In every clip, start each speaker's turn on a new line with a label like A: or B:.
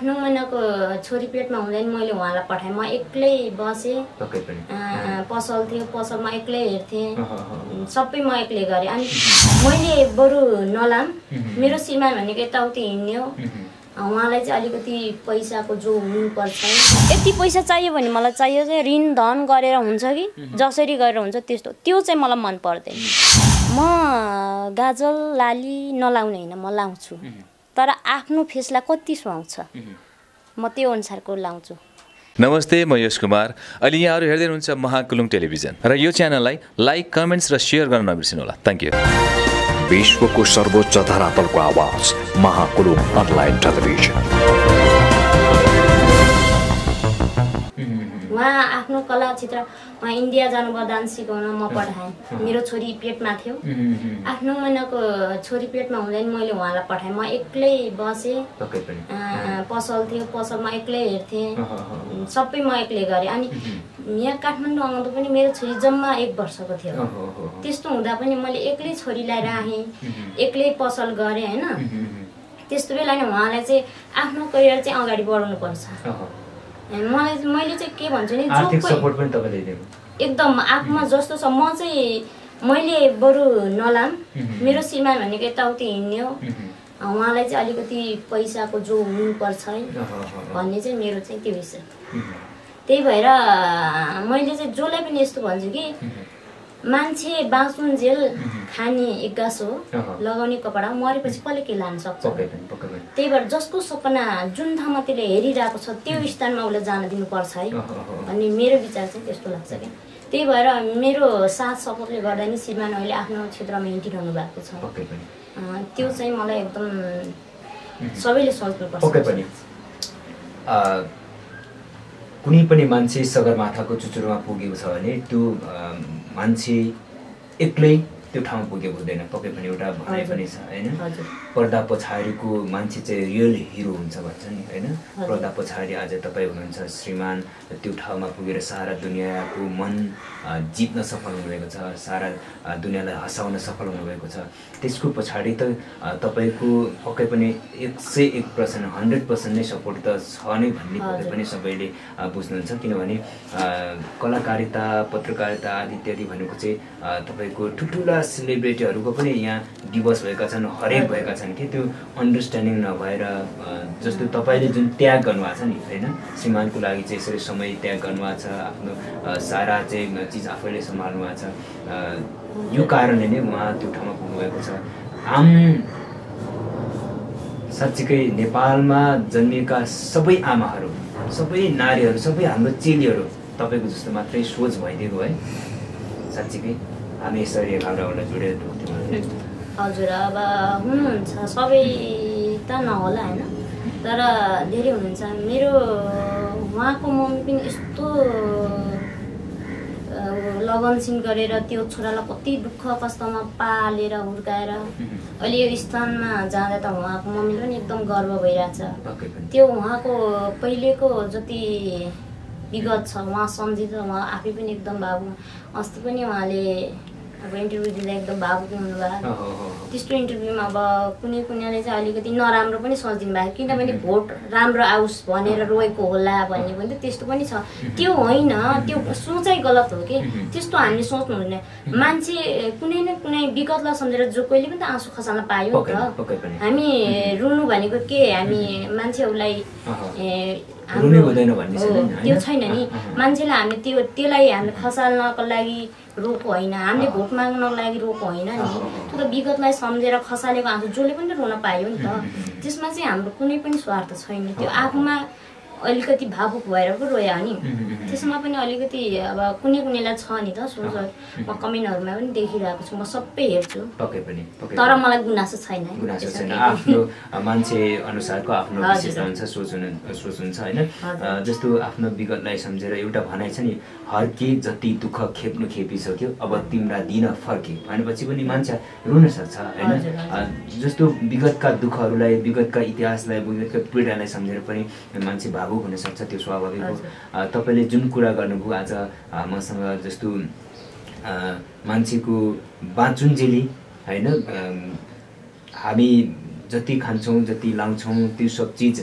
A: आठ नौ महिनाको छोरी पेटमा हुँदैन मैले उहाँलाई पठाएँ। म एक्लै बसेँ। पसल थियो पसलमा एक्लै हेर्थेँ। सबै म एक्लै गरेँ। अनि मैले बरु नलाम मेरो श्रीमान भनेको यताउति हिँड्ने हो।
B: मह्म।
A: उहाँलाई चाहिँ अलिकति पैसाको जो हुनुपर्छ। यति पैसा चाहियो भने मलाई चाहियो चाहिँ ऋण धन गरेर हुन्छ कि? जसरी गरेर हुन्छ त्यस्तो। त्यो चाहिँ मलाई मन पर्दैन। म गाजल लाली नलाउने होइन म लाउँछु। तर आफ्नो फेसलाई कति सुहाउँछ? म त्यो अनुसारको लाउँछु।
C: नमस्ते म यश कुमार। अहिले यहाँहरू हेर्दै हुनुहुन्छ महाकुलुङ टेलिभिजन। र यो च्यानललाई लाइक कमेन्ट्स र सेयर गर्न नबिर्सिनु होला थ्याङ्क यू
D: विश्वको सर्वोच्च धरातलको आवाज महाकुलुङ अनलाइन टेलिभिजन।
A: उहाँ आफ्नो कला क्षेत्र उहाँ इन्डिया जानुभयो डान्स सिकाउन म पठाएँ। मेरो छोरी पेटमा थियो।
B: मह्म।
A: आठ नौ महिनाको छोरी पेटमा हुँदैन मैले उहाँलाई पठाएँ। म एक्लै बसेँ। पसल थियो पसलमा एक्लै हेर्थेँ। सबै म एक्लै गरेँ। अनि यहाँ काठमाडौँ आउँदा पनि मेरो छोरी जम्मा एक वर्षको थियो। त्यस्तो हुँदा पनि मैले एक्लै छोरीलाई राखेँ। एक्लै पसल गरेँ होइन। त्यस्तो बेला नि उहाँलाई चाहिँ आफ्नो करियर चाहिँ अगाडि बढाउनु पर्छ
B: अह।
A: मलाई मैले चाहिँ के भन्छु नि एकदम आफूमा जस्तो छ। म चाहिँ मैले बरु नलाम। मेरो श्रीमान भनेको यताउति हिँड्ने हो। उहाँलाई चाहिँ अलिकति पैसाको जो हुनुपर्छ है। भन्ने चाहिँ मेरो चाहिँ त्यो विषय। त्यही भएर मैले चाहिँ जसलाई पनि यस्तो भन्छु कि मान्छे बाँचुन्जेल खाने एक्गास हो। लगाउने कपडा मरेपछि कसले के लान सक्छ। त्यही भएर जसको सपना जुन ठाउँमा त्यसले हेरिरहेको छ त्यो स्थानमा उसले जान दिनुपर्छ है। अनि मेरो विचार चाहिँ त्यस्तो लाग्छ क्या। त्यही भएर मेरो साथ सपोर्टले गर्दा नि श्रीमान अहिले आफ्नो क्षेत्रमा हिँडिरहनु भएको छ। त्यो चाहिँ मलाई एकदम सबैले सोच्नुपर्छ
B: कुनै पनि मान्छे सगरमाथाको चुचुरोमा पुगेको छ भने त्यो मान्छे एक्लै त्यो ठाउँमा पुगेको हुँदैन। पक्कै पनि एउटा भनाइ पनि छ होइन? पर्दा पछाडिको मान्छे चाहिँ रियल हिरो हुन्छ भन्छ नि होइन। पर्दा पछाडि आज तपाईँ हुनुहुन्छ श्रीमान। त्यो ठाउँमा पुगेर सारा दुनियाँको मन जित्न सफल हुनुभएको छ सारा दुनियाँलाई हँसाउन सफल हुनुभएको छ। त्यसको पछाडि त तपाईँको पक्कै पनि एक सय एक पर्सेन्ट हन्ड्रेड पर्सेन्ट नै सपोर्ट त छ नै भन्ने पक्कै। पनि सबैले बुझ्नुहुन्छ। किनभने कलाकारिता पत्रकारिता आदि इत्यादि भनेको चाहिँ तपाईँको ठुल्ठुला सेलिब्रेटीहरूको पनि यहाँ डिभोर्स भएका छन् हरेक भएका छन् कि? त्यो अन्डरस्ट्यान्डिङ नभएर जस्तो तपाईँले जुन त्याग गर्नुभएको छ नि होइन? श्रीमानको लागि चाहिँ यसरी समय त्याग गर्नुभएको छ आफ्नो सारा चाहिँ चिज आफैले सम्हाल्नु भएको छ। यो कारणले नै उहाँ त्यो ठाउँमा पुग्नुभएको छ। आम साँच्चीकै नेपालमा जन्मिएका सबै आमाहरू सबै नारीहरू सबै हाम्रो चेलीहरू तपाईँको जस्तो मात्रै सोच भइदिएको है। साँच्चीकै हामी यसरी एघारवटा जोडेर
A: हजुर अब हुनुहुन्छ सबै त नहोला होइन? तर धेरै हुनुहुन्छ। मेरो उहाँको मम्मी पनि यस्तो लगनसिन गरेर त्यो छोरालाई कति दुःख कष्टमा पालेर हुर्काएर अहिले यो स्थानमा जाँदा त उहाँको मम्मीले पनि एकदम गर्व भइरहेछ। त्यो उहाँको पहिलेको जति विगत छ उहाँ सम्झिँदा उहाँ आफै पनि एकदम भावु अस्ति पनि उहाँले अब इन्टरभ्यू दिँदा एकदम भावुक हुनुभयो। त्यस्तो इन्टरभ्यूमा अब कुनै कुनैले चाहिँ अलिकति नराम्रो पनि सोचिदिनु भएको किनभने भोट राम्रो आओस् भनेर रोएको होला भन्ने पनि त त्यस्तो पनि छ। त्यो होइन त्यो सोचाइ गलत हो कि? त्यस्तो हामीले सोच्नु हुँदैन। मान्छे कुनै न कुनै विगतलाई सम्झेर जो कहिले पनि त आँसु खसाल्न पायो नि त। हामी रुनु भनेको के? हामी मान्छेहरूलाई? त्यो छैन नि। मान्छेलाई हामीले त्यो त्यसलाई हामीले खसाल्नको लागि रोको होइन। हामीले भोट माग्नको लागि रोको होइन नि।
B: अहँ।
A: त्यो त विगतलाई सम्झेर खसालेको आँसु जसले पनि रुन पायो नि त। त्यसमा चाहिँ हाम्रो कुनै पनि स्वार्थ छैन। त्यो आफूमा अलिकति भावुक भएर पो रोयो नि त्यसमा पनि अलिकति अब कुनै कुनैलाई छ नि त सोच म कमेन्टहरूमा पनि देखिरहेको छु म सबै हेर्छु।
B: पक्कै पनि
A: तर। मलाई गुनासो छैन
B: गुनासो। आफ्नो मान्छे अनुसारको आफ्नो। विशेषता हुन्छ सोच हुनु सोच हुन्छ होइन? जस्तो आफ्नो विगतलाई सम्झेर एउटा भनाइ छ नि हर्के जति दुःख खेप्नु खेपिसक्यो अब तिम्रा दिन फर्के। भनेपछि पनि मान्छे रुन सक्छ होइन? जस्तो विगतका दुःखहरूलाई विगतका इतिहासलाई विगतका पीडालाई सम्झेर पनि मान्छे भावुक हुनसक्छ त्यो स्वाभाविक हो। तपाईँले जुन कुरा गर्नुभयो आज मसँग जस्तो मान्छेको बाँचुन्जेली होइन हामी जति खान्छौँ जति लाउँछौँ त्यो सब चिज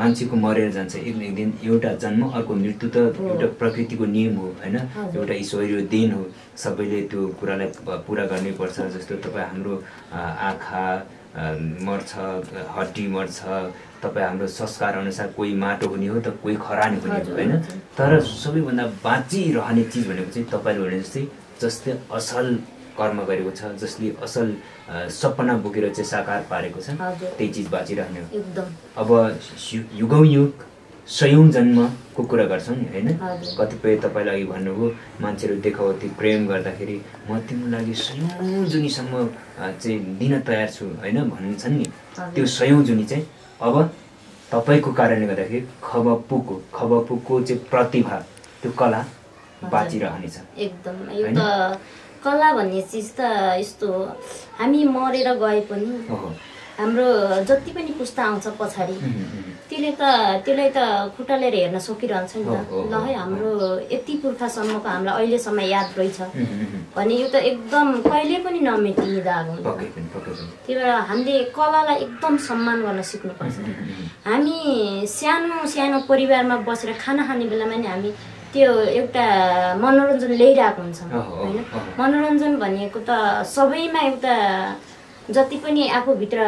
B: मान्छेको मरेर जान्छ। एक न एक दिन एउटा जन्म अर्को मृत्यु त एउटा प्रकृतिको नियम हो होइन? एउटा ईश्वरीय देन हो। सबैले त्यो कुरालाई पुरा गर्नै पर्छ। जस्तो तपाईँ हाम्रो आँखा मर्छ हड्डी मर्छ तपाईँ हाम्रो संस्कार अनुसार कोही माटो हुने हो त कोही खरानी हुने हो होइन। तर सबैभन्दा बाँचिरहने चिज भनेको चाहिँ तपाईँले भने जस्तै जसले असल कर्म गरेको छ जसले असल सपना बोकेर चाहिँ साकार पारेको छ। त्यही चिज बाँचिरहने हो अब युगौँ युग सयौँ जन्मको कुरा गर्छौँ नि होइन। कतिपय तपाईँले अघि भन्नुभयो मान्छेहरू देखावटी प्रेम गर्दाखेरि म तिम्रो लागि सयौँ जुनीसम्म चाहिँ दिन तयार छु होइन भन्छन् नि। त्यो सयौँ जुनी चाहिँ अब तपाईँको कारणले गर्दाखेरि खबपुको खबपुको चाहिँ प्रतिभा त्यो कला बाँचिरहनेछ।
A: एकदम। यो
B: होइन?
A: त कला भन्ने चिज त यस्तो हो। हामी मरेर गए पनि हाम्रो जति पनि पुस्ता आउँछ पछाडि त्यसले त त्यसलाई त खुट्टालेर हेर्न सकिरहन्छ नि त। ल है हाम्रो यति पुर्खासम्मको हामीलाई अहिलेसम्म याद रहेछ। भने यो त एकदम कहिले पनि नमेटिने दाग हुन्छ त्यही भएर हामीले कलालाई एकदम सम्मान गर्न सिक्नुपर्छ। हामी सानो सानो परिवारमा बसेर खाना खाने बेलामा नि हामी त्यो एउटा मनोरञ्जन ल्याइरहेको हुन्छ होइन। मनोरञ्जन भनेको त सबैमा एउटा जति पनि आफूभित्र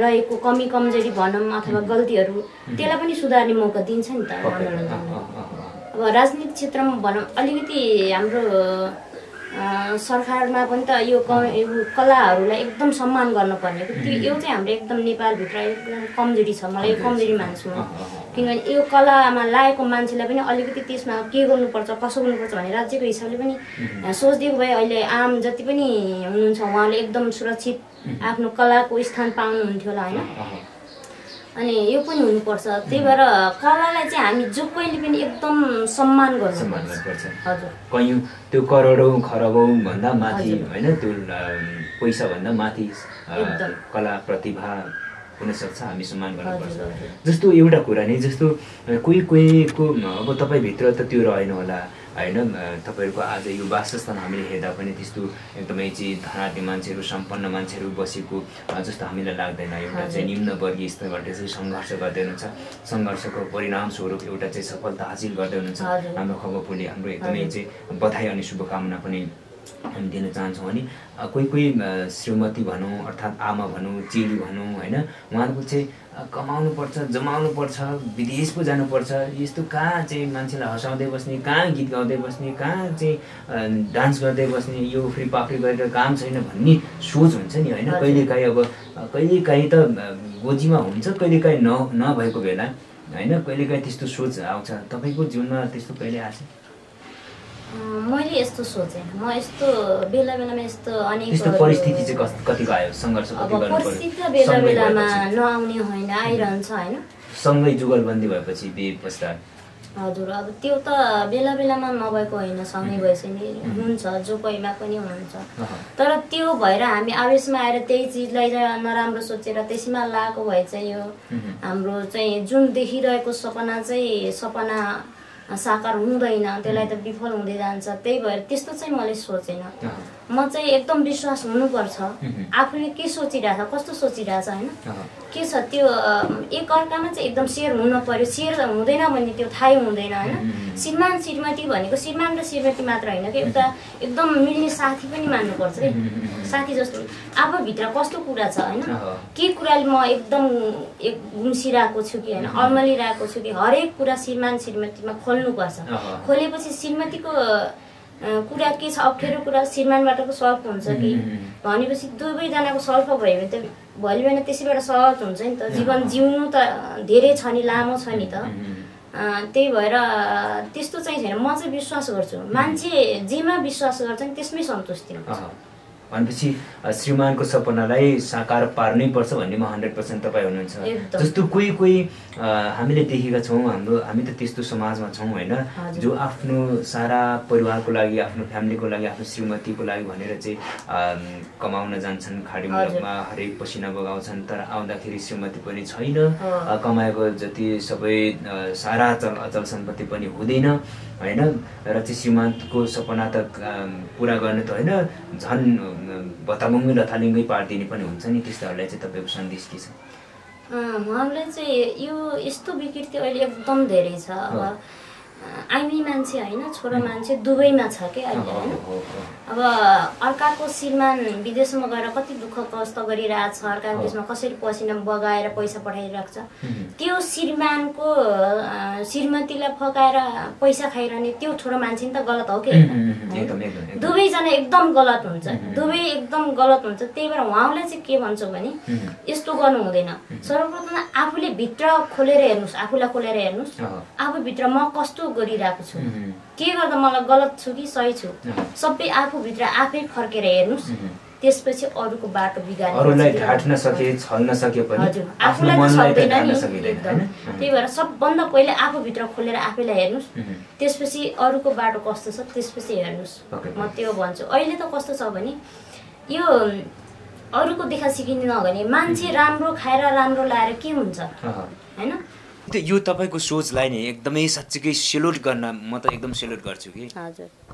A: रहेको कमी कमजोरी भनौँ अथवा गल्तीहरू त्यसलाई पनि सुधार्ने मौका दिन्छ नि त। अब राजनीतिक क्षेत्रमा भनौँ अलिकति हाम्रो सरकारमा पनि त यो कलाहरूलाई एकदम सम्मान गर्नुपर्ने। त्यो यो चाहिँ हाम्रो एकदम नेपालभित्र एकदम कमजोरी छ। मलाई यो कमजोरी मान्छु म। किनभने यो कलामा लागेको मान्छेलाई पनि अलिकति त्यसमा के गर्नुपर्छ कसो गर्नुपर्छ भने राज्यको हिसाबले पनि सोचिदिएको भए अहिले आम जति पनि हुनुहुन्छ उहाँले एकदम सुरक्षित आफ्नो कलाको स्थान पाउनुहुन्थ्यो होला होइन। अनि यो पनि हुनुपर्छ त्यही भएर कलालाई चाहिँ हामी जो कहिले पनि एकदम सम्मान गर्नुपर्छ हजुर
B: कैयौँ त्यो करोडौँ खरबौँ भन्दा माथि। होइन त्यो पैसाभन्दा माथि। कला प्रतिभा हुनसक्छ हामी सम्मान गर्नुपर्छ। जस्तो एउटा कुरा नि जस्तो कोही कोहीको अब तपाईँभित्र त त्यो रहेन होला होइन तपाईँहरूको आज यो वासस्थान हामीले हेर्दा पनि त्यस्तो एकदमै चाहिँ धनाढ्य मान्छेहरू सम्पन्न मान्छेहरू बसेको जस्तो हामीलाई लाग्दैन। एउटा चाहिँ निम्न वर्गीय स्तरबाट चाहिँ सङ्घर्ष गर्दै हुनुहुन्छ। सङ्घर्षको परिणामस्वरूप एउटा चाहिँ सफलता हासिल गर्दै हुनुहुन्छ। हाम्रो खबरपुरले हाम्रो एकदमै चाहिँ बधाई अनि शुभकामना पनि हामी दिन चाहन्छौँ अनि कोही कोही श्रीमती भनौँ अर्थात् आमा भनौँ चेली भनौँ होइन उहाँहरूको चाहिँ अ, कमाउनुपर्छ जमाउनुपर्छ विदेश पो जानुपर्छ यस्तो कहाँ चाहिँ मान्छेलाई हँसाउँदै बस्ने कहाँ गीत गाउँदै बस्ने कहाँ चाहिँ डान्स गर्दै बस्ने यो फ्री पाफ्री गरेर काम छैन भन्ने सोच हुन्छ नि होइन। कहिलेकाहीँ अब कहिलेकाहीँ त गोजीमा हुन्छ कहिलेकाहीँ न नभएको बेला होइन? कहिलेकाहीँ त्यस्तो सोच आउँछ। तपाईँको जीवनमा त्यस्तो कहिले आएको छ
A: मैले यस्तो सोचेँ। म यस्तो बेला बेलामा यस्तो अनेक
B: परिस्थिति चाहिँ कस- कतिको आयो सङ्घर्ष
A: अब परिस्थिति त बेला बेलामा। नआउने होइन आइरहन्छ होइन।
B: सँगै जुगलबन्दी भएपछि बिहे
A: हजुर अब त्यो त बेला बेलामा नभएको होइन सँगै भएपछि नि हुन्छ जो कोहीमा पनि हुनुहुन्छ तर त्यो भएर हामी आवेशमा आएर त्यही चिजलाई नराम्रो सोचेर त्यसैमा लागेको भए चाहिँ यो। हाम्रो चाहिँ जुन देखिरहेको सपना चाहिँ सपना साकार हुँदैन त्यसलाई त विफल हुँदै जान्छ त्यही भएर त्यस्तो चाहिँ मैले सोचेन। म चाहिँ एकदम विश्वास हुनुपर्छ। आफूले के सोचिरहेछ कस्तो सोचिरहेछ होइन? के छ त्यो एक अर्कामा चाहिँ एकदम सेयर हुन पर्यो। सेयर हुँदैन भने त्यो थाहै हुँदैन होइन। श्रीमान श्रीमती भनेको श्रीमान र श्रीमती मात्र होइन कि एउटा एकदम मिल्ने साथी पनि मान्नुपर्छ है
B: मह्म।
A: साथी जस्तो। आफूभित्र कस्तो कुरा छ होइन? के कुराले म एकदम एक गुम्सिरहेको छु कि होइन? अल्मलिरहेको छु कि? हरेक कुरा श्रीमान श्रीमतीमा खोल्नुपर्छ। खोलेपछि श्रीमतीको कुरा के छ अप्ठ्यारो कुरा श्रीमानबाट पो सल्भ हुन्छ कि? भनेपछि दुवैजनाको सल्भ भयो भने त भोलि बिहान त्यसैबाट सहज हुन्छ नि त। जीवन जिउनु त धेरै छ नि लामो छ नि त। त्यही भएर त्यस्तो चाहिँ छैन। म चाहिँ विश्वास गर्छु। मान्छे जेमा विश्वास गर्छ नि त्यसमै सन्तुष्टि हुन्छ।
B: भनेपछि श्रीमानको सपनालाई साकार पार्नै पर्छ भन्नेमा हन्ड्रेड पर्सेन्ट तपाईँ हुनुहुन्छ। जस्तो कोही कोही हामीले देखेका छौँ हाम्रो हामी त त्यस्तो समाजमा छौँ होइन। जो आफ्नो सारा परिवारको लागि आफ्नो फ्यामिलीको लागि आफ्नो श्रीमतीको लागि भनेर चाहिँ कमाउन जान्छन् खाडी। मुलुकमा हरेक पसिना बगाउँछन् तर आउँदाखेरि श्रीमती पनि छैन कमाएको जति सबै सारा अचल अचल सम्पत्ति पनि हुँदैन होइन? र चाहिँ श्रीमन्तको सपना त पुरा गर्ने त होइन। झन् भत्तामुङ्गै लथालिङ्गै पारिदिने पनि हुन्छ नि त्यस्तोहरूलाई चाहिँ तपाईँको सन्देश के छ?
A: अँ, उहाँलाई चाहिँ यो यस्तो विकृति अहिले एकदम धेरै छ। अब आइमी मान्छे होइन छोरो मान्छे दुवैमा छ क्या अहिले होइन। अब अर्काको श्रीमान विदेशमा गएर कति दुःख कष्ट गरिरहेछ अर्काको देशमा कसरी पसिना बगाएर पैसा पठाइरहेको छ त्यो श्रीमानको श्रीमतीलाई फकाएर पैसा खाइरहने त्यो छोरो मान्छे नि त गलत हो कि दुवैजना एकदम गलत हुन्छ दुवै एकदम गलत हुन्छ त्यही भएर उहाँलाई चाहिँ के भन्छु भने यस्तो गर्नु हुँदैन। सर्वप्रथम आफूले भित्र खोलेर हेर्नुहोस् आफूलाई खोलेर हेर्नुहोस्। आफूभित्र म कस्तो गरिरहेको छु। के गर्दा मलाई गलत छु कि सही छु। सबै आफूभित्र आफै फर्केर हेर्नुहोस्। त्यसपछि अरूको बाटो बिगार्ने
B: सके छल्न सके पनि
A: आफूलाई त सक्दैन नि। त्यही भएर सबभन्दा पहिले आफूभित्र खोलेर आफैलाई हेर्नुहोस्। त्यसपछि अरूको बाटो कस्तो छ त्यसपछि हेर्नुहोस्। म त्यो भन्छु। अहिले त कस्तो छ भने यो अरूको देखा सिकिने नभने मान्छे राम्रो खाएर राम्रो लाएर के हुन्छ। होइन?
B: त्यो यो तपाईँको सोचलाई नि एकदमै साँच्चीकै सेल्युट गर्न म त एकदम सेल्युट गर्छु कि।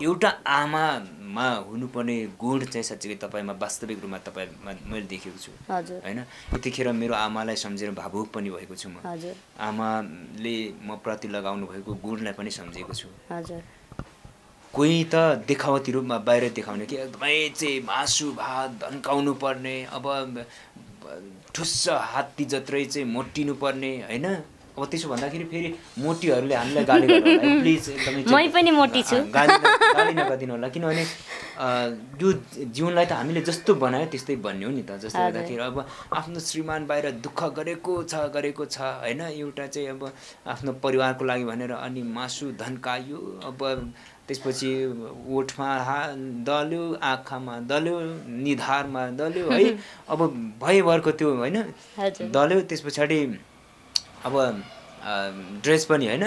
B: एउटा आमामा हुनुपर्ने गुण चाहिँ साँच्चीकै तपाईँमा वास्तविक रूपमा तपाईँमा मैले देखेको छु। होइन? यतिखेर मेरो आमालाई सम्झेर भावुक पनि भएको छु म। आमाले म प्रति लगाउनु भएको गुणलाई पनि सम्झेको छु। कोही त देखावती रूपमा बाहिर देखाउने कि एकदमै चाहिँ मासु भात धन्काउनु पर्ने अब ठुस्स हात्ती जत्रै चाहिँ मोटिनु पर्ने होइन? अब त्यसो भन्दाखेरि फेरि मोटीहरूले हामीलाई गाली प्लिज एकदमै
A: मै पनि मोटी छु।
B: गाली नगरिदिनु होला। किनभने यो जीवनलाई त हामीले जस्तो बनायो त्यस्तै हो नि त। जस्तो
A: हजुर।
B: गर्दाखेरि अब आफ्नो श्रीमान बाहिर दुःख गरेको छ गरेको छ होइन? एउटा चाहिँ अब आफ्नो परिवारको लागि भनेर अनि मासु धन्कायो अब त्यसपछि ओठमा हा दल्यो आँखामा दल्यो निधारमा दल्यो है? अब भयभरको त्यो होइन। दल्यो त्यस पछाडि अब ड्रेस पनि होइन।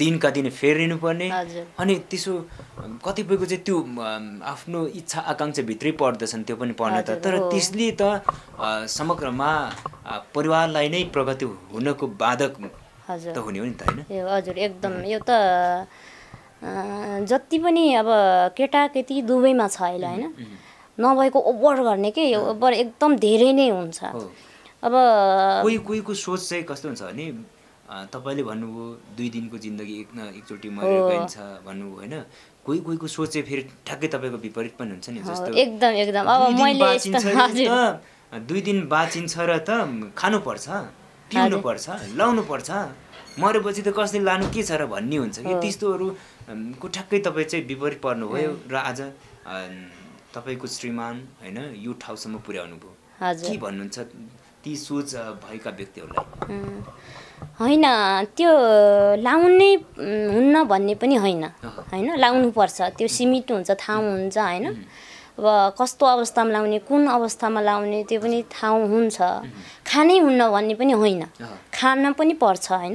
B: दिनका दिन फेरिनु पर्ने। अनि त्यसो कतिपयको चाहिँ त्यो आफ्नो इच्छा आकाङ्क्षा भित्रै पर्दछन् त्यो पनि पढ्न त। तर। त्यसले त समग्रमा परिवारलाई नै प्रगति हुनको बाधक त हुने हो नि त होइन?
A: हजुर एकदम। यो त जति पनि अब केटा केटी दुवैमा छ अहिले होइन? नभएको ओभर गर्ने के? यो ओभर एकदम धेरै नै हुन्छ। अब
B: कोही कोहीको सोच चाहिँ कस्तो हुन्छ भने तपाईँले भन्नुभयो दुई दिनको जिन्दगी एक न एकचोटि मरेर। गइन्छ भन्नुभयो होइन? कोही कोहीको सोच चाहिँ फेरि ठ्याक्कै तपाईँको विपरीत पनि हुन्छ नि जस्तो
A: एकदम एकदम। अब
B: दुई दिन
A: मैले
B: दुई दिन बाँचिन्छ र त खानुपर्छ पिउनु पर्छ लाउनु पर्छ मरेपछि त कसले लानु के छ र भन्ने हुन्छ कि? त्यस्तोहरू को ठ्याक्कै तपाईँ चाहिँ विपरीत पर्नुभयो र आज तपाईँको श्रीमान होइन यो ठाउँसम्म पुर्याउनु भयो के भन्नुहुन्छ? ती सोच भएका व्यक्तिहरूलाई।
A: होइन त्यो लाउनै हुन्न भन्ने पनि होइन। होइन लाउनुपर्छ त्यो सीमित हुन्छ ठाउँ हुन्छ होइन। अब कस्तो अवस्थामा लाउने कुन अवस्थामा लाउने त्यो पनि ठाउँ हुन्छ। खानै हुन्न भन्ने पनि होइन। खान पनि पर्छ होइन।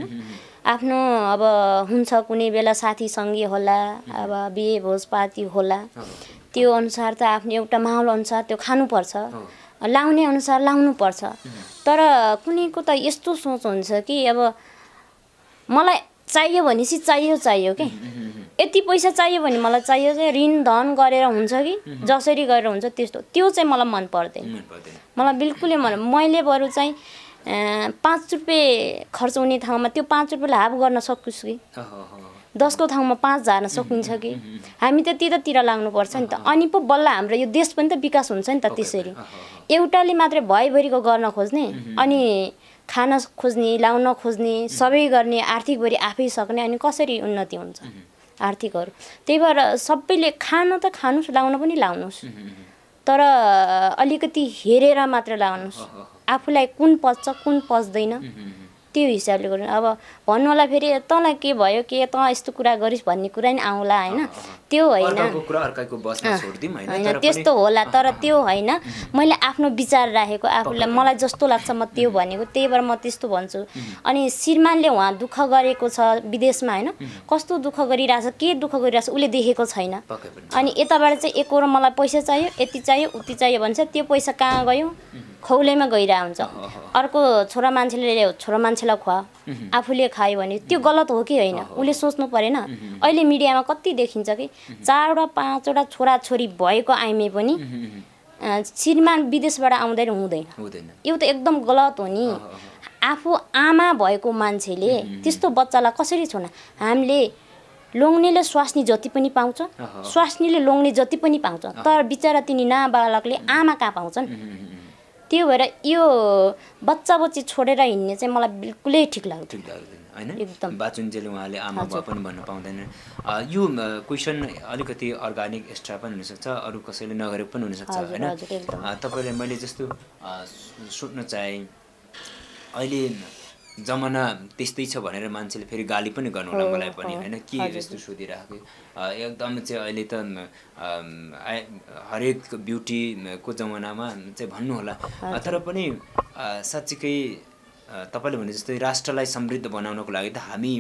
A: आफ्नो अब हुन्छ कुनै बेला साथी सङ्गी होला अब बिहे भोज पार्टी होला त्यो अनुसार त आफ्नो एउटा माहौल अनुसार त्यो खानुपर्छ। लाउने अनुसार लाउनुपर्छ। तर कुनैको त यस्तो सोच हुन्छ कि अब मलाई चाहियो भनेपछि चाहियो चाहियो के? यति पैसा चाहियो भने मलाई चाहियो चाहिँ ऋण धन गरेर हुन्छ कि? जसरी गरेर हुन्छ त्यस्तो। त्यो चाहिँ मलाई मन पर्दैन। मलाई बिल्कुलै मन मैले बरु चाहिँ पाँच रुपियाँ खर्च हुने ठाउँमा त्यो पाँच रुपियाँलाई हाफ गर्न सक्छु कि। दसको ठाउँमा पाँच झार्न सकिन्छ कि? हामी त त्यतातिर लाग्नुपर्छ नि त। अनि पो बल्ल हाम्रो यो देश पनि त विकास हुन्छ नि त त्यसरी। एउटाले मात्रै भयभरिको गर्न खोज्ने अनि खान खोज्ने लाउन खोज्ने सबै गर्ने आर्थिकभरि आफै सक्ने अनि कसरी उन्नति हुन्छ? आर्थिकहरू। त्यही भएर सबैले खान त खानुहोस् लाउन पनि लाउनुहोस् तर अलिकति हेरेर मात्र लाउनुहोस् आफूलाई कुन पच्छ कुन पच्दैन। त्यो हिसाबले गर्नु। अब भन्नु होला फेरि तँलाई के भयो के तँ यस्तो कुरा गरिस् भन्ने कुरा नि आउँला होइन। त्यो होइन।
B: होइन
A: त्यस्तो होला तर त्यो होइन। मैले आफ्नो विचार राखेको आफूलाई मलाई जस्तो लाग्छ म त्यो भनेको त्यही भएर म त्यस्तो भन्छु। अनि श्रीमानले उहाँ दुःख गरेको छ विदेशमा होइन कस्तो दुःख गरिरहेछ के दुःख गरिरहेछ उसले देखेको छैन। अनि यताबाट चाहिँ एकरो मलाई पैसा चाहियो यति चाहियो उति चाहियो भन्छ त्यो पैसा कहाँ गयो? खौलेमा गइरहेको हुन्छ। अर्को छोरा मान्छेले छोरा मान्छेलाई खुवा आफूले खायो भने त्यो गलत हो कि होइन? उसले सोच्नु परेन। अहिले मिडियामा कति देखिन्छ कि चारवटा पाँचवटा छोराछोरी भएको आइमे पनि श्रीमान विदेशबाट आउँदैन हुँदैन। यो त एकदम गलत हो नि। आफू आमा भएको मान्छेले त्यस्तो बच्चालाई कसरी छोड्न? हामीले लोग्नेले स्वास्नी जति पनि पाउँछ। स्वास्नीले लोग्ने जति पनि पाउँछ तर बिचरा तिनी नाबालकले आमा कहाँ पाउँछन्? त्यो भएर यो बच्चा बच्ची छोडेर हिँड्ने चाहिँ मलाई बिल्कुलै ठिक लाग्दैन।
B: होइन?
A: एकदम।
B: बाचुन्जेले उहाँले आमा बुवा पनि भन्न पाउँदैन। यो क्वेसन अलिकति अर्ग्यानिक एक्स्ट्रा पनि हुनसक्छ अरू कसैले नगरेको पनि हुनसक्छ होइन?
A: हजुर, एकदम।
B: अ, तपाईँले मैले जस्तो सोध्न चाहेँ अहिले जमाना त्यस्तै छ भनेर मान्छेले फेरि गाली पनि गर्नु होला मलाई पनि होइन? के
A: हजुर।
B: यस्तो सोधिरहेको एकदम चाहिँ अहिले त हरेक ब्युटीको जमानामा चाहिँ भन्नु होला तर पनि साँच्चीकै तपाईँले भने जस्तै राष्ट्रलाई समृद्ध बनाउनको लागि त हामी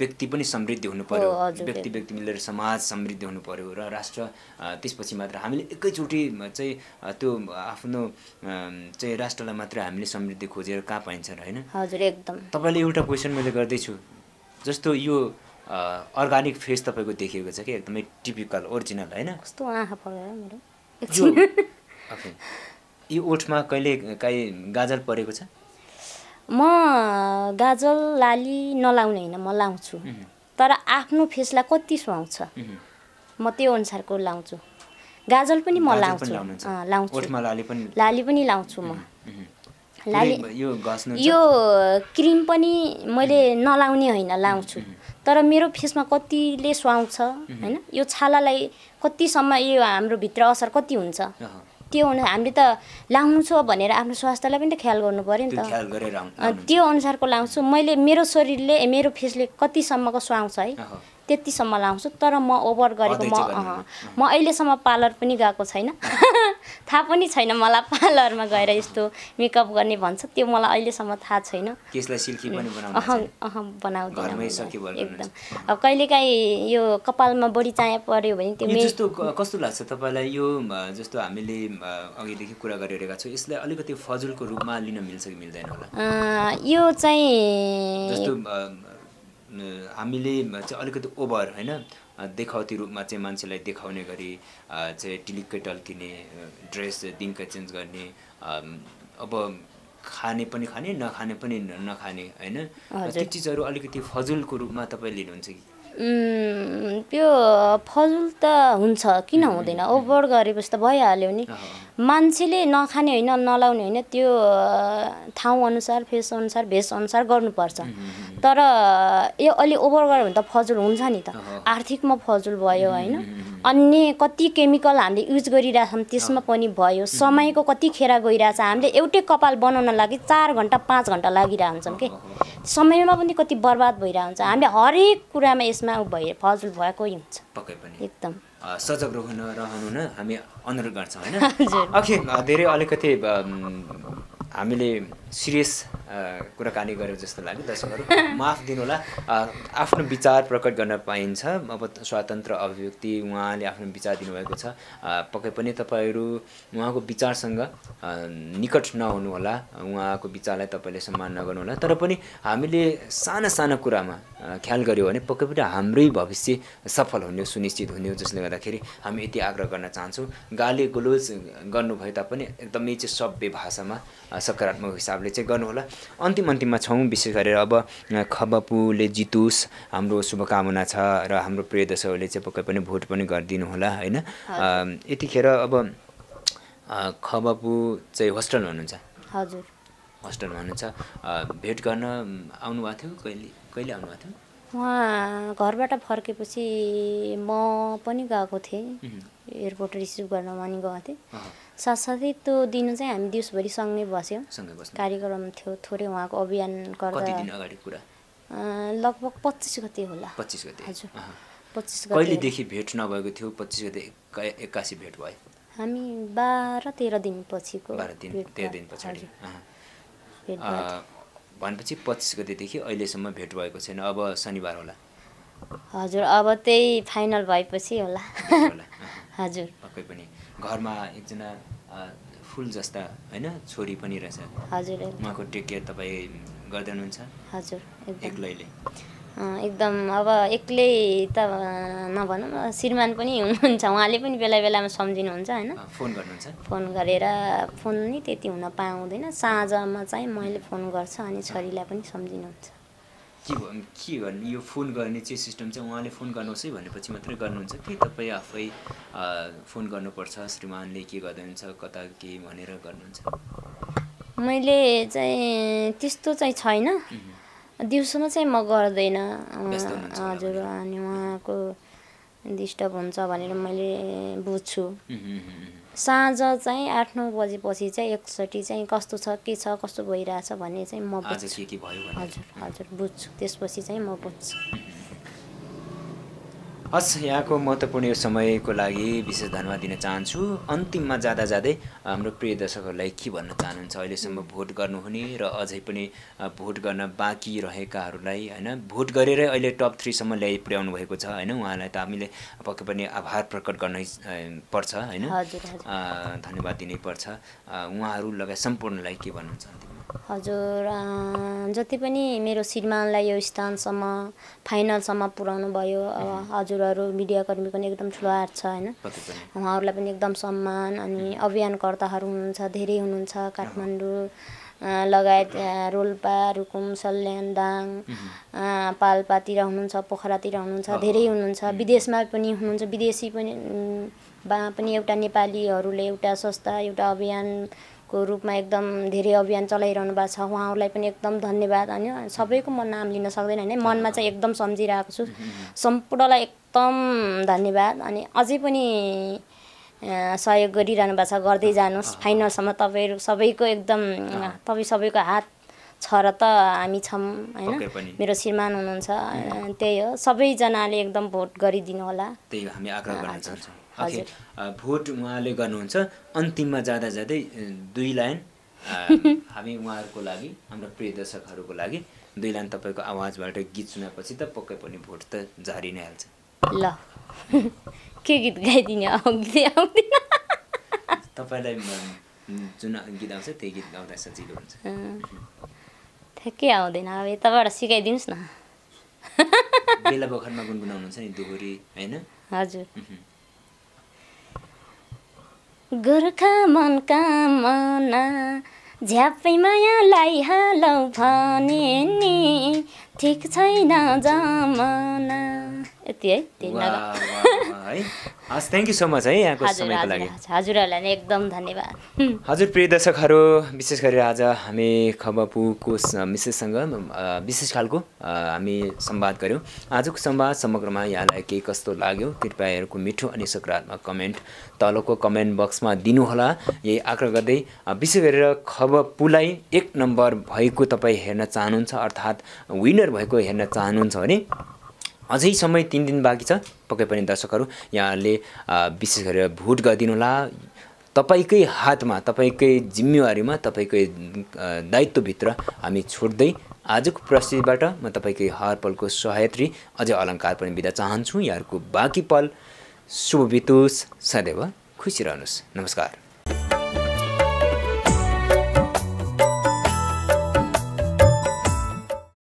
B: व्यक्ति पनि समृद्धि हुनु पर्यो। व्यक्ति व्यक्ति मिलेर समाज समृद्धि हुनु पर्यो र राष्ट्र त्यसपछि मात्र हामीले एकैचोटि चाहिँ त्यो आफ्नो चाहिँ राष्ट्रलाई मात्रै हामीले समृद्धि खोजेर कहाँ पाइन्छ र होइन?
A: हजुर एकदम।
B: तपाईँले एउटा क्वेसन मैले गर्दैछु। जस्तो यो अर्ग्यानिक फेस तपाईँको देखिएको छ कि एकदमै टिपिकल ओरिजिनल होइन? यो ओठमा कहिले काहीँ गाजल परेको छ?
A: म गाजल लाली नलाउने होइन म लाउँछु। तर आफ्नो फेसलाई कति सुहाउँछ? म त्यो अनुसारको लाउँछु। गाजल पनि म लाउँछु। लाउँछु।
B: लाली पनि
A: लाउँछु म। लाली
B: यो
A: क्रिम पनि मैले नलाउने होइन लाउँछु। तर मेरो फेसमा कतिले सुहाउँछ होइन? यो छालालाई कतिसम्म यो हाम्रो भित्र असर कति हुन्छ? त्यो हुन हामीले त लाउनु छ भनेर आफ्नो स्वास्थ्यलाई पनि त ख्याल गर्नु पऱ्यो नि त। त्यो अनुसारको लाउँछु। मैले मेरो शरीरले मेरो फेसले कतिसम्मको सुहाउँछ है। त्यतिसम्म लाउँछु तर म ओभर गरेको म। म अहिलेसम्म पार्लर पनि गएको छैन। थाहा पनि छैन मलाई पार्लरमा गएर यस्तो मेकअप गर्ने भन्छ त्यो मलाई अहिलेसम्म थाहा छैन। बनाउँदैन एकदम। अब कहिलेकाहीँ यो कपालमा बढी चाया पर्यो भने त्यो
B: जस्तो कस्तो लाग्छ तपाईँलाई यो जस्तो हामीले अघिदेखि कुरा गरिरहेका छौँ यसलाई अलिकति फजुलको रूपमा लिन मिल्छ कि मिल्दैन होला?
A: यो चाहिँ
B: हामीले चाहिँ अलिकति ओभर होइन देखावटी रूपमा चाहिँ मान्छेलाई देखाउने गरी चाहिँ टिलिक्कै टल्किने ड्रेस दिनकै चेन्ज गर्ने अब खाने पनि खाने नखाने पनि नखाने होइन। त्यो चिजहरू अलिकति फजुलको रूपमा तपाईँ लिनुहुन्छ कि?
A: त्यो फजुल त हुन्छ किन हुँदैन? ओभर गरेपछि त भइहाल्यो नि। मान्छेले नखाने होइन नलाउने होइन त्यो ठाउँ अनुसार फेस अनुसार भेष अनुसार गर्नुपर्छ तर यो अलि ओभर गऱ्यो भने त फजुल हुन्छ नि त। आर्थिकमा फजुल भयो होइन। अन्य कति केमिकल हामीले युज गरिरहेछौँ त्यसमा पनि भयो। समयको कति खेर गइरहेछ हामीले एउटै कपाल बनाउन लागि चार घन्टा पाँच घन्टा लागिरहेको हुन्छौँ कि समयमा पनि कति बर्बाद भइरहेको हुन्छ हामीले हरेक कुरामा यसमा भए फजुल भएकै हुन्छ।
B: पक्कै पनि।
A: एकदम।
B: सजग रहन रहनु न हामी अनुरोध गर्छौँ होइन। ओके धेरै अलिकति हामीले सिरियस कुराकानी गरेर जस्तो लाग्यो। दर्शकहरू माफ दिनु होला अ, आफ्नो विचार प्रकट गर्न पाइन्छ। अब स्वतन्त्र अभिव्यक्ति उहाँले आफ्नो विचार दिनुभएको छ। पक्कै पनि तपाईँहरू उहाँको विचारसँग निकट नहुनु होला उहाँको विचारलाई तपाईँले सम्मान नगर्नु होला तर पनि हामीले साना साना कुरामा ख्याल गऱ्यो भने पक्कै पनि हाम्रै भविष्य सफल हुने सुनिश्चित हुने हो जसले गर्दाखेरि हामी यति आग्रह गर्न चाहन्छौँ। गाली गलोज गर्नुभए तापनि एकदमै चाहिँ सभ्य भाषामा सकारात्मक हिसाबले चाहिँ गर्नुहोला अन्तिम अन्तिममा छौँ विशेष गरेर अब खबपुले जितोस् हाम्रो शुभकामना छ र हाम्रो प्रिय दर्शकहरूले चाहिँ पक्कै पनि भोट पनि गरिदिनु होला होइन? यतिखेर अब खबपु चाहिँ होस्टलमा हुनुहुन्छ?
A: हजुर।
B: होस्टलमा हुनुहुन्छ। भेट गर्न आउनुभएको थियो? कहिले कहिले आउनुभएको थियो?
A: उहाँ घरबाट फर्केपछि म पनि गएको थिएँ। एयरपोर्ट रिसिभ गर्न पनि गएको थिएँ साथसाथै त्यो दिन चाहिँ हामी दिउँसभरि सँगै बस्यौँ। कार्यक्रम थियो थोरै उहाँको अभियान गर्दा। लगभग पच्चिस गते होला।
B: पच्चिस गते।
A: हजुर। पच्चिस
B: कहिलेदेखि भेट नभएको थियो? पच्चिस गते एक्का- एक्कासी भेट भयो।
A: हामी बाह्र तेह्र दिन पछिको
B: बाह्र दिन तेह्र। दिन पछाडि। भनेपछि पच्चिस गतेदेखि अहिलेसम्म भेट भएको छैन। अब शनिबार होला।
A: हजुर अब त्यही फाइनल भएपछि होला। हजुर।
B: पक्कै पनि। घरमा एकजना फुल जस्ता होइन छोरी पनि रहेछ।
A: हजुर
B: उहाँको टेक केयर तपाईँ गर्दै हुनुहुन्छ
A: हजुर
B: एक्लैले।
A: एकदम। अब एक्लै त नभनौँ श्रीमान पनि हुनुहुन्छ। उहाँले पनि बेला बेलामा सम्झिनुहुन्छ होइन।
B: फोन गर्नुहुन्छ?
A: फोन गरेर फोन नि त्यति हुन पाउँदैन। साँझमा चाहिँ मैले फोन गर्छु अनि छोरीलाई पनि सम्झिनुहुन्छ।
B: के के गर्नु? यो फोन गर्ने चाहिँ सिस्टम चाहिँ उहाँले फोन गर्नुहोस् है भनेपछि मात्रै गर्नुहुन्छ। कि तपाईँ आफै फोन गर्नुपर्छ? श्रीमानले के गर्दै हुनुहुन्छ कता के भनेर गर्नुहुन्छ?
A: मैले चाहिँ त्यस्तो चाहिँ छैन। दिउँसोमा चाहिँ म गर्दैन। हजुर अनि उहाँको डिस्टर्ब हुन्छ भनेर मैले बुझ्छु। साँझ चाहिँ आठ नौ बजेपछि चाहिँ एकचोटि चाहिँ कस्तो छ के छ कस्तो भइरहेछ भन्ने चाहिँ म बुझ्छु। हजुर हजुर बुझ्छु। त्यसपछि चाहिँ म बुझ्छु।
B: हस् यहाँको महत्त्वपूर्ण यो समयको लागि विशेष धन्यवाद दिन चाहन्छु। अन्तिममा जाँदा जाँदै हाम्रो प्रिय दर्शकहरूलाई के भन्न चाहनुहुन्छ? अहिलेसम्म भोट गर्नुहुने र अझै पनि भोट गर्न बाँकी रहेकाहरूलाई होइन? भोट गरेरै अहिले टप थ्रीसम्म ल्याइ पुर्याउनु भएको छ होइन? उहाँलाई त हामीले पक्कै पनि आभार प्रकट गर्नै पर्छ होइन? धन्यवाद दिनै पर्छ। अ, उहाँहरू लगायत सम्पूर्णलाई के भन्नुहुन्छ अन्तिममा
A: हजुर जति पनि मेरो श्रीमानलाई यो स्थानसम्म फाइनलसम्म पुर्याउनु भयो अब हजुरहरू मिडियाकर्मी पनि एकदम ठुलो हात छ होइन? उहाँहरूलाई पनि एकदम सम्मान अनि अभियानकर्ताहरू हुनुहुन्छ धेरै हुनुहुन्छ काठमाडौँ लगायत रोल्पा रुकुम सल्यान दाङ पाल्पातिर हुनुहुन्छ पोखरातिर हुनुहुन्छ धेरै हुनुहुन्छ विदेशमा पनि हुनुहुन्छ विदेशी पनि बा पनि एउटा नेपालीहरूले एउटा संस्था एउटा अभियानको रूपमा एकदम धेरै अभियान चलाइरहनु भएको छ। उहाँहरूलाई पनि एकदम धन्यवाद। अनि सबैको म नाम लिन सक्दैन होइन। मनमा चाहिँ एकदम सम्झिरहेको छु। सम्पूर्णलाई एकदम धन्यवाद। अनि अझै पनि सहयोग गरिरहनु भएको छ। गर्दै जानुहोस्। फाइनलसम्म तपाईँहरू सबैको एकदम तपाईँ सबैको हात छ र त हामी छौँ होइन। मेरो श्रीमान हुनुहुन्छ। त्यही हो। सबैजनाले एकदम भोट गरिदिनु होला।
B: त्यही हो, हामी आग्रह गर्न चाहन्छौँ। ओके। भोट उहाँले गर्नुहुन्छ। अन्तिममा जाँदा जाँदै दुई लाइन। हामी उहाँहरूको लागि हाम्रो प्रिय दर्शकहरूको लागि दुई लाइन तपाईँको आवाजबाट गीत सुनेपछि त पक्कै पनि भोट त जारी नै हाल्छ।
A: ल। के गीत गाइदिने? आउँदैन।
B: तपाईँलाई जुन गीत आउँछ त्यही गीत गाउँदा सजिलो हुन्छ।
A: ठ्याक्कै आउँदैन। अब यताबाट सिकाइदिनुहोस् न।
B: बेला बखतमा गुनगुनाउनुहुन्छ नि दोहोरी होइन?
A: हजुर। गोर्खा मना झ्यापै मायालाई हालौ भने नि ठिक छैन जमाना। यति है
B: हस् थ्याङ्क यू सो मच है। यहाँको समयको लागि।
A: हजुर, हजुरहरूलाई नै एकदम धन्यवाद।
B: हजुर प्रिय दर्शकहरू विशेष गरी आज हामी खबपुको मिसेससँग विशेष खालको हामी संवाद गऱ्यौँ। आजको संवाद समग्रमा यहाँलाई के कस्तो लाग्यो कृपया यहाँको मिठो अनि सकारात्मक कमेन्ट तलको कमेन्ट बक्समा दिनुहोला। यही आग्रह गर्दै विशेष गरेर खबपुलाई एक नम्बर भएको तपाईँ हेर्न चाहनुहुन्छ अर्थात् विनर भएको हेर्न चाहनुहुन्छ भने अझै समय तिन दिन बाँकी छ। पक्कै पनि दर्शकहरू यहाँहरूले विशेष गरेर भोट गरिदिनुहोला तपाईँकै हातमा तपाईँकै जिम्मेवारीमा तपाईँकै दायित्वभित्र हामी छोड्दै आजको प्रस्तुतिबाट म तपाईँकै हर पलको सहायत्री अझै अलङ्कार पनि बिदा चाहन्छु। यहाँहरूको बाँकी पल शुभ बितोस् सदैव खुसी रहनुहोस्। नमस्कार।